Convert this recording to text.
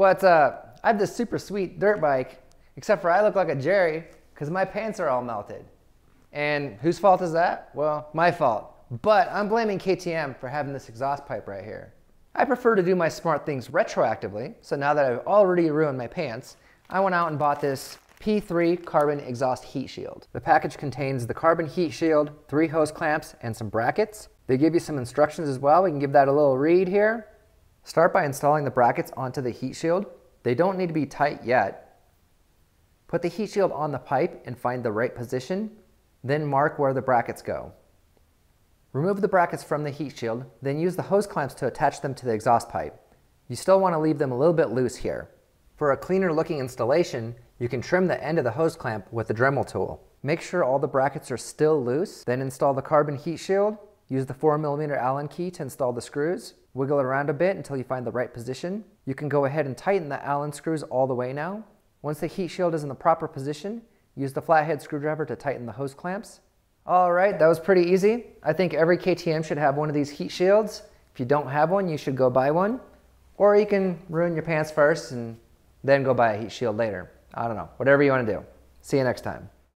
What's up? Uh, I have this super sweet dirt bike, except for I look like a Jerry because my pants are all melted. And whose fault is that? Well, my fault. But I'm blaming KTM for having this exhaust pipe right here. I prefer to do my smart things retroactively, so now that I've already ruined my pants, I went out and bought this P3 carbon exhaust heat shield. The package contains the carbon heat shield, three hose clamps, and some brackets. They give you some instructions as well. We can give that a little read here. Start by installing the brackets onto the heat shield. They don't need to be tight yet. Put the heat shield on the pipe and find the right position, then mark where the brackets go. Remove the brackets from the heat shield, then use the hose clamps to attach them to the exhaust pipe. You still want to leave them a little bit loose here. For a cleaner looking installation, you can trim the end of the hose clamp with the Dremel tool. Make sure all the brackets are still loose, then install the carbon heat shield. Use the 4mm Allen key to install the screws. Wiggle it around a bit until you find the right position. You can go ahead and tighten the Allen screws all the way now. Once the heat shield is in the proper position, use the flathead screwdriver to tighten the hose clamps. All right, that was pretty easy. I think every KTM should have one of these heat shields. If you don't have one, you should go buy one. Or you can ruin your pants first and then go buy a heat shield later. I don't know, whatever you want to do. See you next time.